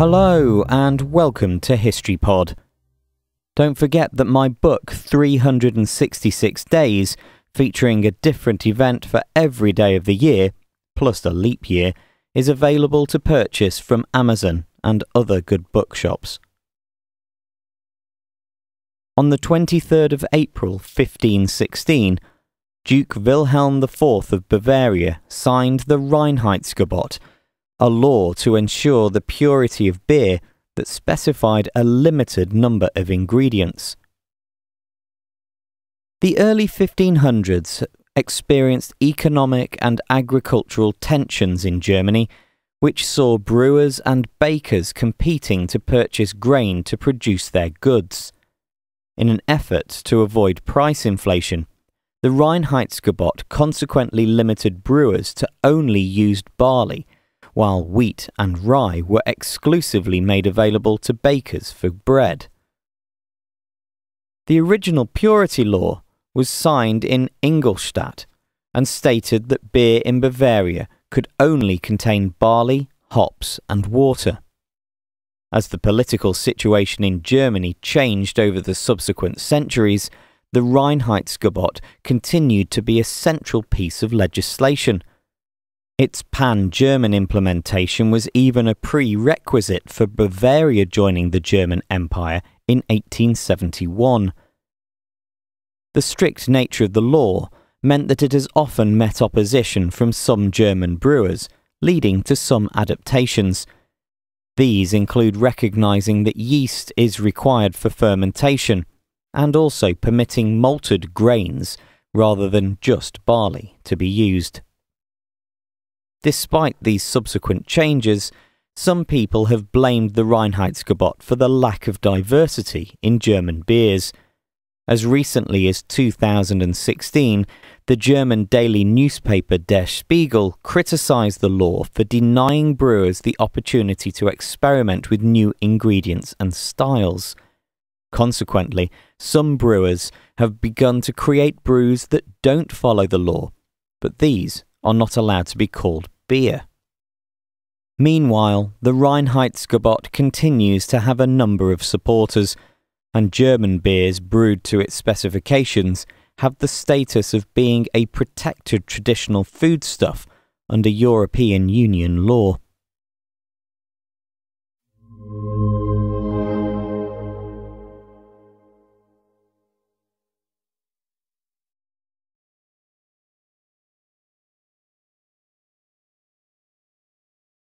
Hello and welcome to History Pod. Don't forget that my book 366 Days, featuring a different event for every day of the year, plus a leap year, is available to purchase from Amazon and other good bookshops. On the 23rd of April 1516, Duke Wilhelm IV of Bavaria signed the Reinheitsgebot, a law to ensure the purity of beer that specified a limited number of ingredients. The early 1500s experienced economic and agricultural tensions in Germany, which saw brewers and bakers competing to purchase grain to produce their goods. In an effort to avoid price inflation, the Reinheitsgebot consequently limited brewers to only used barley, while wheat and rye were exclusively made available to bakers for bread. The original purity law was signed in Ingolstadt and stated that beer in Bavaria could only contain barley, hops, and water. As the political situation in Germany changed over the subsequent centuries, the Reinheitsgebot continued to be a central piece of legislation. Its pan German implementation was even a prerequisite for Bavaria joining the German Empire in 1871. The strict nature of the law meant that it has often met opposition from some German brewers, leading to some adaptations. These include recognizing that yeast is required for fermentation and also permitting malted grains rather than just barley to be used. Despite these subsequent changes, some people have blamed the Reinheitsgebot for the lack of diversity in German beers. As recently as 2016, the German daily newspaper Der Spiegel criticized the law for denying brewers the opportunity to experiment with new ingredients and styles. Consequently, some brewers have begun to create brews that don't follow the law, but these are not allowed to be called beer. Meanwhile, the Reinheitsgebot continues to have a number of supporters and German beers brewed to its specifications have the status of being a protected traditional foodstuff under European Union law.